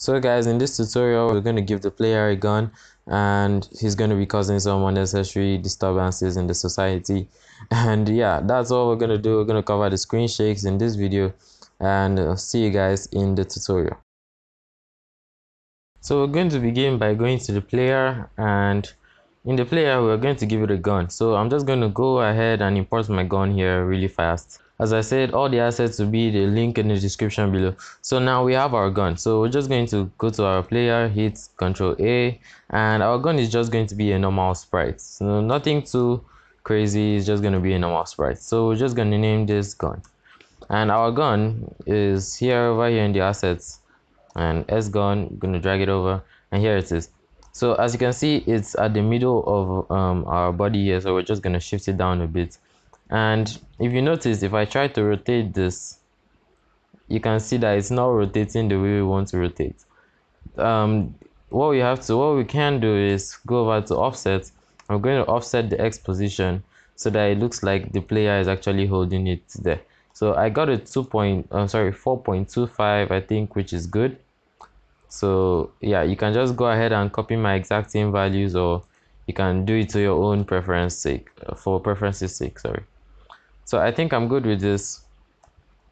So guys, in this tutorial, we're going to give the player a gun and he's going to be causing some unnecessary disturbances in the society. And yeah, that's all we're going to do. We're going to cover the screen shakes in this video and uh, see you guys in the tutorial. So we're going to begin by going to the player and in the player, we're going to give it a gun. So I'm just going to go ahead and import my gun here really fast as I said all the assets will be the link in the description below. So now we have our gun. So we're just going to go to our player hit control A and our gun is just going to be a normal sprite. So nothing too crazy it's just going to be a normal sprite. So we're just going to name this gun. And our gun is here over here in the assets. And S gun going to drag it over and here it is. So as you can see it's at the middle of um, our body here so we're just going to shift it down a bit and if you notice if I try to rotate this you can see that it's not rotating the way we want to rotate. Um, what we have to what we can do is go over to offset. I'm going to offset the X position so that it looks like the player is actually holding it there. So I got a 2 point I'm uh, sorry 4.25 I think which is good. So yeah you can just go ahead and copy my exact same values or you can do it to your own preference sake for preferences sake sorry so I think I'm good with this.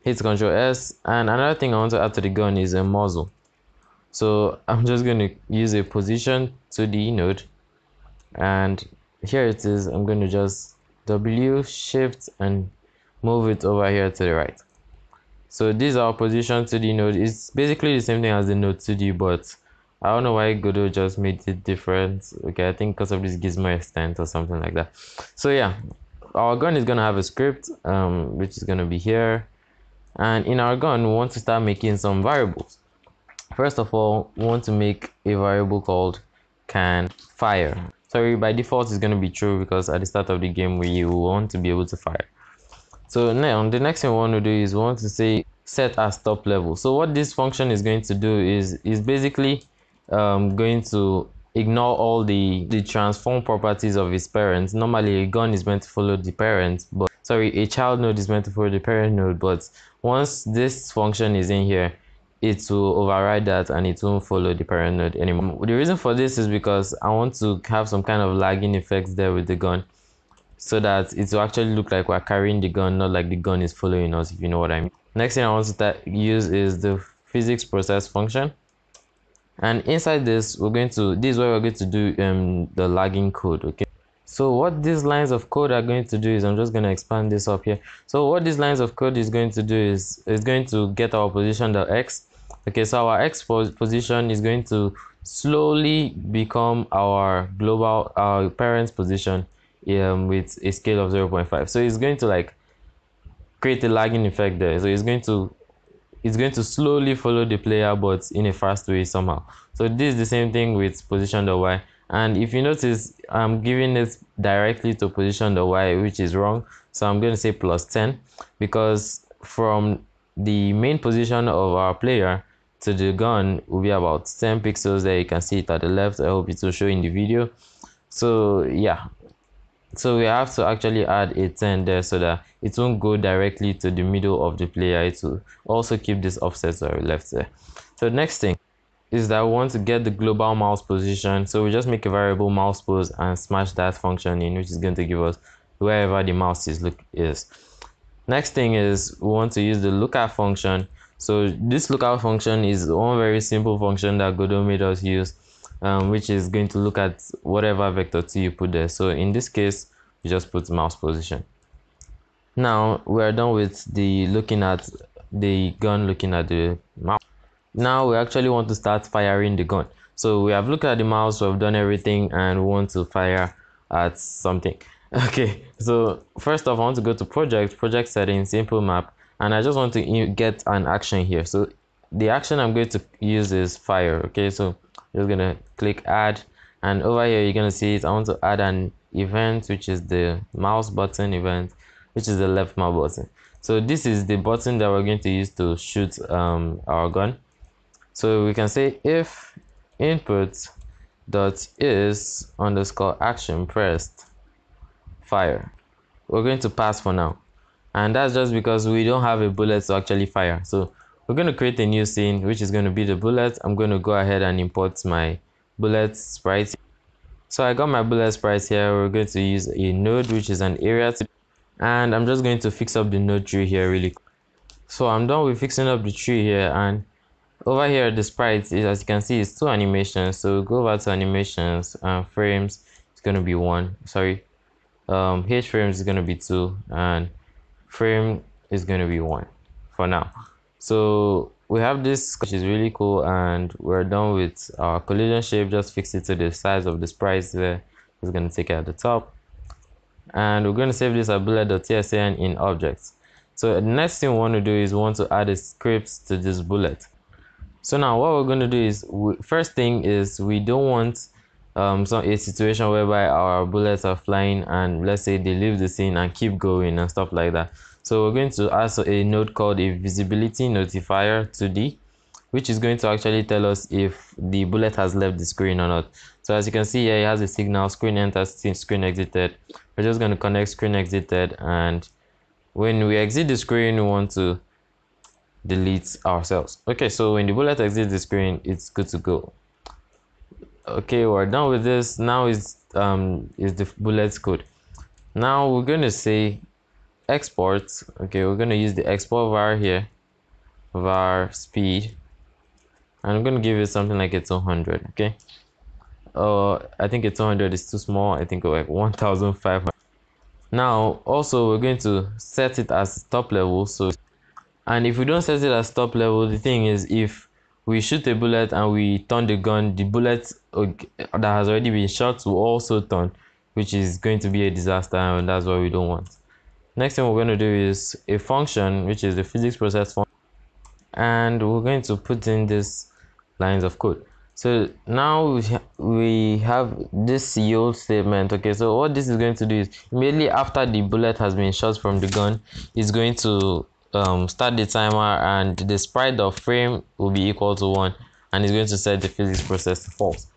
Hit Control S. And another thing I want to add to the gun is a muzzle. So I'm just going to use a position to the node. And here it is. I'm going to just W, Shift, and move it over here to the right. So this is our Position2D node. It's basically the same thing as the node 2D, but I don't know why Godot just made it different. Okay, I think because of this gizmo extent or something like that. So yeah, our gun is going to have a script um, which is going to be here. And in our gun we want to start making some variables. First of all we want to make a variable called can fire. Sorry by default it's going to be true because at the start of the game we want to be able to fire. So now the next thing we want to do is we want to say set as top level. So what this function is going to do is is basically um, going to ignore all the the transform properties of his parents. Normally a gun is meant to follow the parent but sorry a child node is meant to follow the parent node but once this function is in here it will override that and it won't follow the parent node anymore. The reason for this is because i want to have some kind of lagging effects there with the gun so that it will actually look like we're carrying the gun not like the gun is following us if you know what i mean. Next thing i want to use is the physics process function and inside this we're going to this is where we're going to do um the lagging code okay? So what these lines of code are going to do is i'm just going to expand this up here. So what these lines of code is going to do is is going to get our position the x. Okay so our x position is going to slowly become our global our parents position um, with a scale of 0.5 so it's going to like create a lagging effect there. So it's going to it's going to slowly follow the player but in a fast way somehow. So this is the same thing with position the y. And if you notice i'm giving it directly to position the y which is wrong. So i'm going to say plus 10 because from the main position of our player to the gun will be about 10 pixels. There you can see it at the left. I hope it will show in the video. So yeah so we have to actually add a 10 there so that it won't go directly to the middle of the player it will also keep this offset to our left there. So next thing is that we want to get the global mouse position. So we just make a variable mouse pose and smash that function in which is going to give us wherever the mouse is look is. Next thing is we want to use the lookup function. So this lookup function is one very simple function that Godot made us use um, which is going to look at whatever vector t you put there. So in this case you just put mouse position. Now we're done with the looking at the gun looking at the mouse. Now we actually want to start firing the gun. So we have looked at the mouse we've done everything and we want to fire at something. Okay so first off i want to go to project project settings input map and i just want to get an action here. So the action i'm going to use is fire okay? So just gonna click add. And over here you're gonna see it. I want to add an event which is the mouse button event which is the left mouse button. So this is the button that we're going to use to shoot um, our gun. So we can say if input dot is underscore action pressed fire. We're going to pass for now. And that's just because we don't have a bullet to actually fire. So we're going to create a new scene which is going to be the bullet. I'm going to go ahead and import my bullet sprite so i got my bullet sprite here. We're going to use a node which is an Area2D, and i'm just going to fix up the node tree here really quick. so i'm done with fixing up the tree here and over here the sprite is as you can see it's two animations. So go over to animations and frames. It's going to be one sorry. Um h frames is going to be two and frame is going to be one for now so we have this which is really cool and we're done with our collision shape. Just fix it to the size of the sprite there. It's going to take it at the top. And we're going to save this as bullet.tscn in objects. So the next thing we want to do is we want to add a script to this bullet. So now what we're going to do is we, first thing is we don't want um, some a situation whereby our bullets are flying and let's say they leave the scene and keep going and stuff like that so we're going to add a node called a VisibilityNotifier2D which is going to actually tell us if the bullet has left the screen or not. So as you can see here it has a signal screen entered screen exited. We're just going to connect screen exited and when we exit the screen we want to delete ourselves. Okay so when the bullet exits the screen it's good to go. Okay we're done with this. Now is um is the bullets code. Now we're going to say export okay we're going to use the export var here var speed. And i'm going to give it something like a 200 okay? Uh i think a 200 is too small. I think like 1500 now also we're going to set it as top level so and if we don't set it as top level the thing is if we shoot a bullet and we turn the gun the bullet that has already been shot will also turn which is going to be a disaster and that's what we don't want next thing we're going to do is a function which is the physics process function and we're going to put in this lines of code. So now we, have this yield statement okay? So what this is going to do is immediately after the bullet has been shot from the gun it's going to um, start the timer and the sprite of frame will be equal to 1 and it's going to set the physics process to false.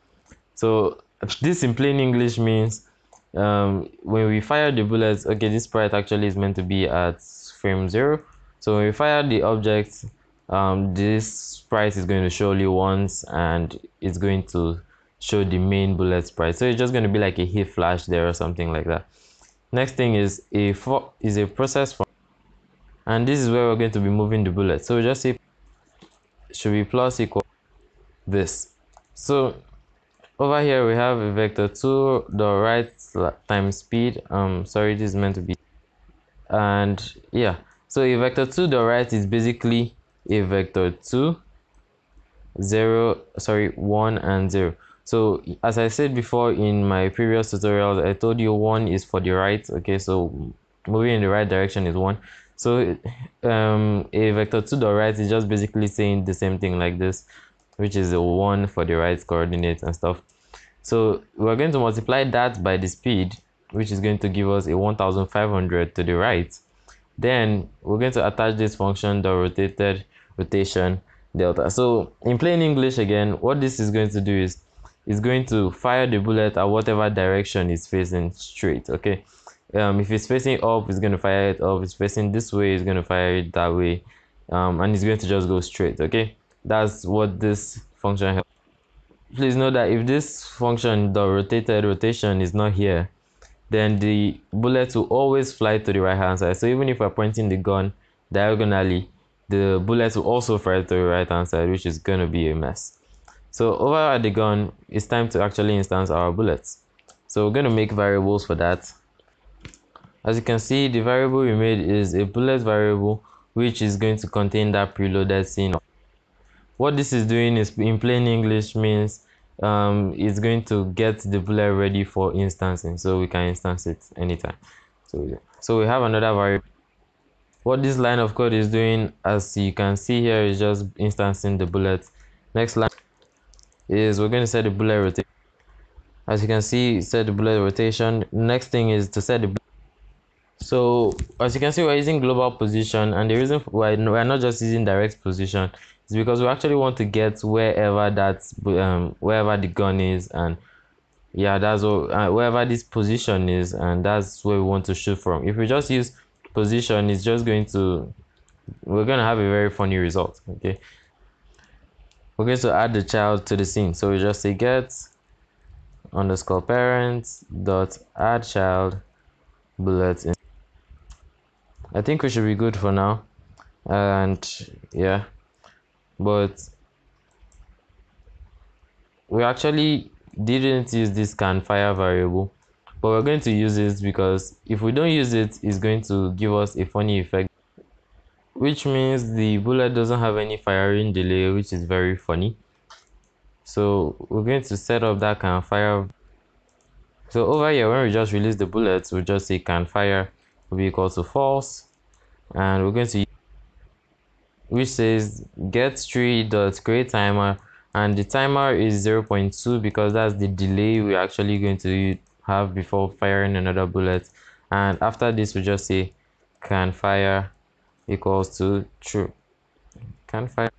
So this in plain english means um, when we fire the bullets okay this sprite actually is meant to be at frame 0 so when we fire the object um, this sprite is going to show only once and it's going to show the main bullet sprite. So it's just going to be like a hit flash there or something like that. Next thing is a for is a process for and this is where we're going to be moving the bullet. So just say should be plus equal this. So over here we have a vector 2 the right times speed. Um sorry this is meant to be. And yeah. So a vector 2 the right is basically a vector 2 0 sorry 1 and 0 so as i said before in my previous tutorials i told you 1 is for the right okay? So moving in the right direction is 1 so um a vector to the right is just basically saying the same thing like this which is a 1 for the right coordinate and stuff so we're going to multiply that by the speed, which is going to give us a 1500 to the right. Then we're going to attach this function, the rotated rotation delta. So in plain English again, what this is going to do is it's going to fire the bullet at whatever direction it's facing straight. Okay. Um, if it's facing up, it's going to fire it up. If it's facing this way, it's going to fire it that way. Um, and it's going to just go straight. Okay. That's what this function helps please note that if this function the rotated rotation is not here then the bullet will always fly to the right hand side. So even if we're pointing the gun diagonally the bullet will also fly to the right hand side which is going to be a mess. So over at the gun it's time to actually instance our bullets. So we're going to make variables for that. As you can see the variable we made is a bullet variable which is going to contain that preloaded scene what this is doing is in plain english means um, it's going to get the bullet ready for instancing. So we can instance it anytime. So yeah. so we have another variable. What this line of code is doing as you can see here is just instancing the bullet. Next line is we're going to set the bullet rotation. As you can see set the bullet rotation. Next thing is to set the so as you can see we're using global position. And the reason why we're not just using direct position because we actually want to get wherever that um, wherever the gun is and yeah that's what uh, wherever this position is and that's where we want to shoot from. If we just use position it's just going to we're gonna have a very funny result okay? We're going to add the child to the scene. So we just say get underscore parents dot add child bullet in. I think we should be good for now. And yeah but we actually didn't use this can fire variable. But we're going to use it because if we don't use it it's going to give us a funny effect which means the bullet doesn't have any firing delay which is very funny. So we're going to set up that can fire. So over here when we just release the bullets we'll just say can fire will be equal to false. And we're going to which says get tree dot create timer and the timer is 0.2 because that's the delay we're actually going to have before firing another bullet. And after this we just say can fire equals to true. Can fire.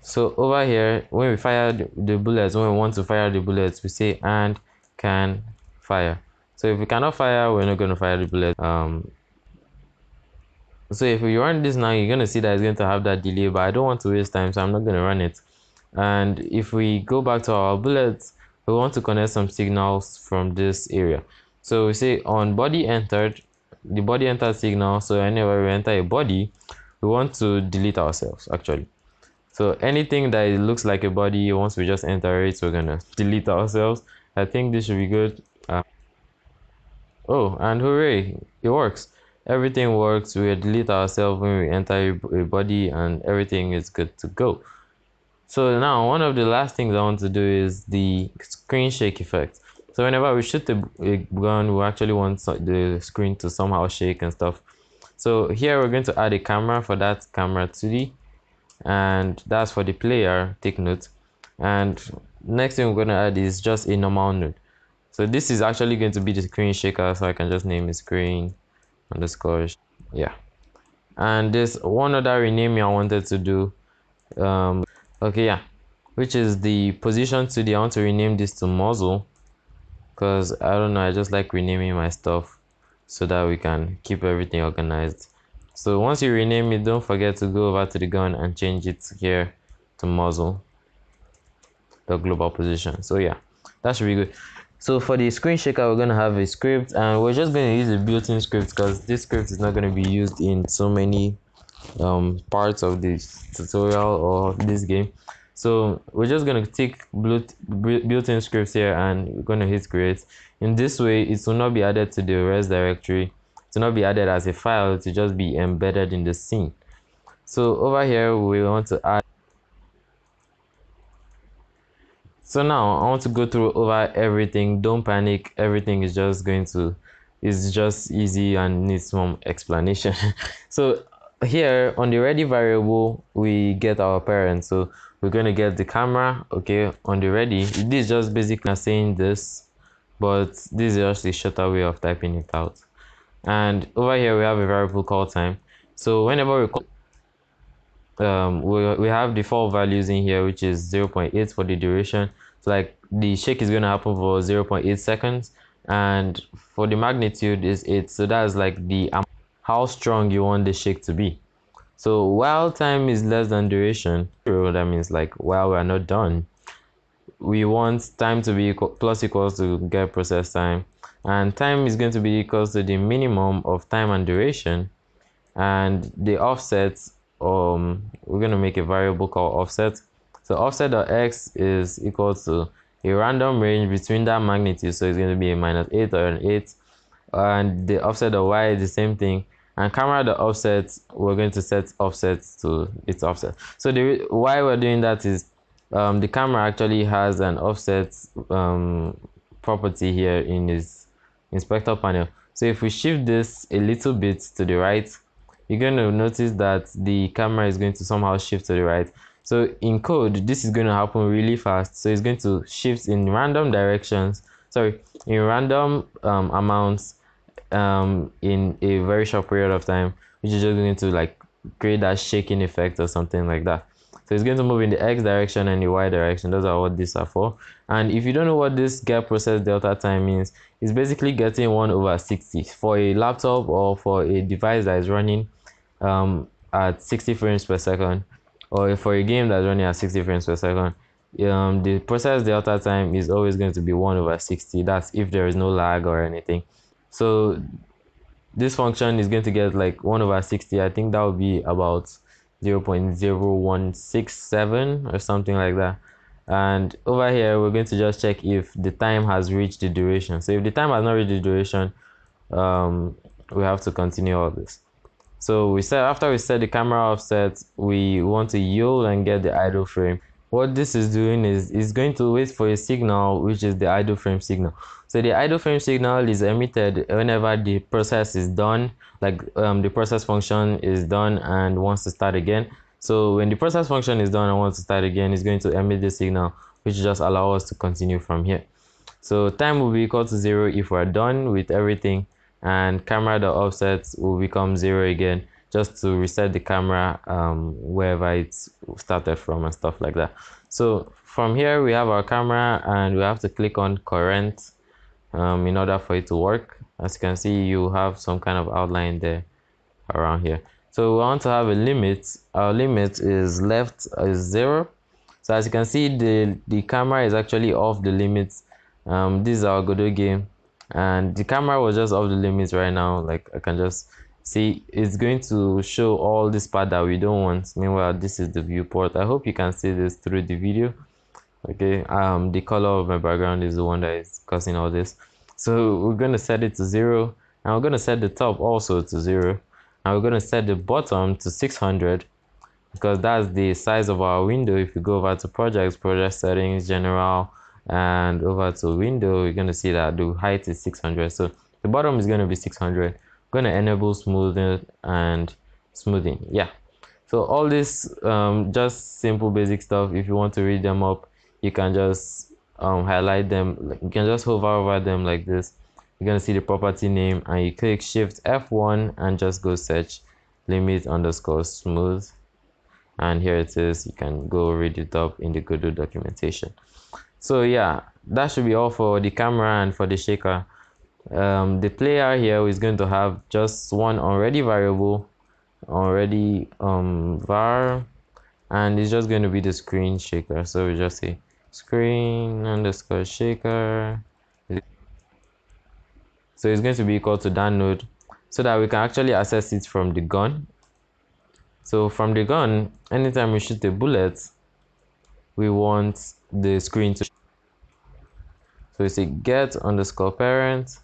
So over here when we fire the bullets when we want to fire the bullets we say and can fire. So if we cannot fire we're not going to fire the bullet. Um so if you run this now you're going to see that it's going to have that delay but i don't want to waste time so i'm not going to run it. And if we go back to our bullets we want to connect some signals from this area. So we say on body entered the body entered signal so anywhere we enter a body we want to delete ourselves actually. So anything that looks like a body once we just enter it we're gonna delete ourselves. I think this should be good. Uh, oh and hooray it works everything works we delete ourselves when we enter a body and everything is good to go so now one of the last things I want to do is the screen shake effect. So whenever we shoot the gun, we actually want the screen to somehow shake and stuff. So here we're going to add a camera for that camera 2D and that's for the player, take note. And next thing we're going to add is just a normal node. So this is actually going to be the screen shaker so I can just name it screen underscore yeah. And this one other renaming I wanted to do um, okay yeah which is the Position2D i want to rename this to muzzle because i don't know i just like renaming my stuff so that we can keep everything organized. So once you rename it don't forget to go over to the gun and change it here to muzzle the global position. So yeah that should be good so for the screen shaker we're going to have a script and we're just going to use a built-in script because this script is not going to be used in so many um, parts of this tutorial or this game. So we're just going to take built-in scripts here and we're to hit create. In this way it will not be added to the res directory. It will not be added as a file to just be embedded in the scene. So over here we want to add so now i want to go through over everything. Don't panic. Everything is just going to is just easy and needs some explanation. So here on the ready variable we get our parent so we're going to get the camera okay on the ready. This is just basically saying this but this is just a shorter way of typing it out. And over here we have a variable call time. So whenever we call um we, we have default values in here which is 0.8 for the duration like the shake is going to happen for 0.8 seconds and for the magnitude is 8 so that's like the how strong you want the shake to be. So while time is less than duration, that means like while we're not done, we want time to be equal, plus equals to get process time. And time is going to be equals to the minimum of time and duration. And the offset, um, we're going to make a variable called offset. So offset of x is equal to a random range between that magnitude. So it's going to be a minus 8 or an 8. And the offset of y is the same thing and camera the offset we're going to set offset to its offset so the why we're doing that is um, the camera actually has an offset um, property here in its inspector panel so if we shift this a little bit to the right you're going to notice that the camera is going to somehow shift to the right so in code this is going to happen really fast so it's going to shift in random directions sorry in random um, amounts um, in a very short period of time, which is just going to like create that shaking effect or something like that. So it's going to move in the x direction and the y direction. Those are what these are for. And if you don't know what this get process delta time means, it's basically getting 1 over 60 for a laptop or for a device that is running um, at 60 frames per second or for a game that's running at 60 frames per second um, the process delta time is always going to be 1 over 60 that's if there is no lag or anything. So this function is going to get like 1 over 60 i think that would be about 0 0.0167 or something like that. And over here we're going to just check if the time has reached the duration. So if the time has not reached the duration um, we have to continue all this so we said after we set the camera offset we want to yield and get the idle frame. What this is doing is is going to wait for a signal which is the idle frame signal. So the idle frame signal is emitted whenever the process is done like um, the process function is done and wants to start again. So when the process function is done and wants to start again, it's going to emit the signal, which just allow us to continue from here. So time will be equal to zero if we're done with everything and camera the offset will become zero again just to reset the camera um, wherever it started from and stuff like that. So from here we have our camera and we have to click on current um, in order for it to work. As you can see, you have some kind of outline there around here. So we want to have a limit. Our limit is left is zero. So as you can see the the camera is actually off the limits. Um this is our godot game and the camera was just off the limits right now. Like i can just see it's going to show all this part that we don't want. Meanwhile this is the viewport. I hope you can see this through the video. Okay um the color of my background is the one that is causing all this. So we're going to set it to zero. And we're going to set the top also to zero. And we're going to set the bottom to 600 because that's the size of our window. If you go over to projects project settings general and over to window you're going to see that the height is 600 so the bottom is going to be 600 I'm going to enable smoothing and smoothing yeah. So all this um, just simple basic stuff. If you want to read them up you can just um, highlight them. You can just hover over them like this. You're going to see the property name and you click shift F1 and just go search limit underscore smooth. And here it is. You can go read it up in the Godot documentation so yeah that should be all for the camera and for the shaker. Um, the player here is going to have just one already variable already um, var and it's just going to be the screen shaker. So we just say screen underscore shaker. So it's going to be equal to that node so that we can actually access it from the gun. So from the gun anytime we shoot a bullet we want the screen to so we say get underscore parent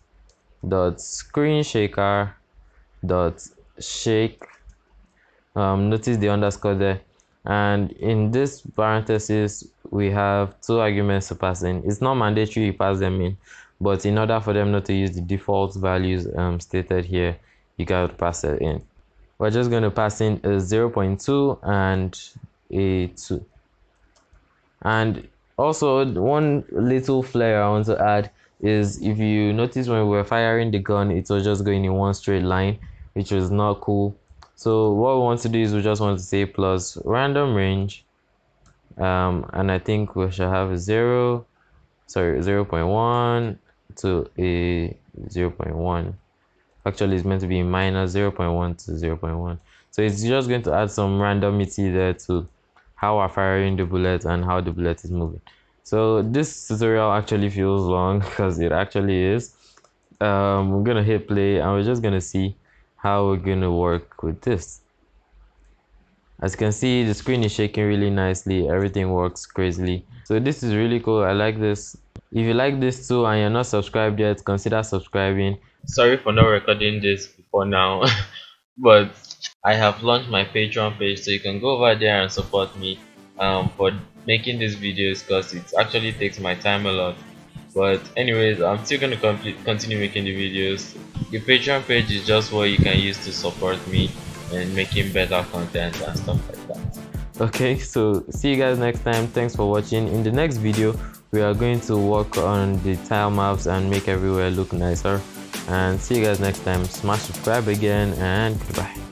dot screen shaker dot shake. Um, notice the underscore there. And in this parenthesis we have two arguments to pass in. It's not mandatory you pass them in but in order for them not to use the default values um, stated here you got to pass it in. We're just going to pass in a 0 0.2 and a 2 and also one little flair i want to add is if you notice when we were firing the gun it was just going in one straight line which was not cool. So what we want to do is we just want to say plus random range um, and i think we should have a zero sorry 0 0.1 to a 0.1 actually it's meant to be minus 0.1 to 0.1 so it's just going to add some randomity there to how we're firing the bullet and how the bullet is moving. So this tutorial actually feels long because it actually is. Um, we're gonna hit play and we're just gonna see how we're gonna work with this. As you can see the screen is shaking really nicely. Everything works crazily. So this is really cool. I like this. If you like this too and you're not subscribed yet consider subscribing. Sorry for not recording this before now but i have launched my patreon page so you can go over there and support me um, for making these videos because it actually takes my time a lot. But anyways i'm still going to complete continue making the videos. The patreon page is just what you can use to support me and making better content and stuff like that. Okay so see you guys next time. Thanks for watching. In the next video we are going to work on the tile maps and make everywhere look nicer. And see you guys next time. Smash subscribe again and goodbye